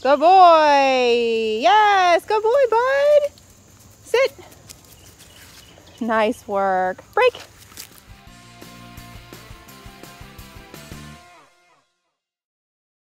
Good boy. Yes, good boy, bud. Sit. Nice work. Break.